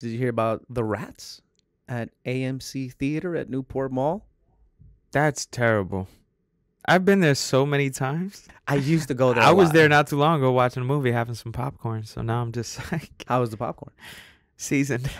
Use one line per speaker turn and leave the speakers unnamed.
Did you hear about the rats at AMC Theater at Newport Mall?
That's terrible. I've been there so many times.
I used to go there.
I was there not too long ago watching a movie, having some popcorn. So now I'm just like
How was the popcorn?
seasoned.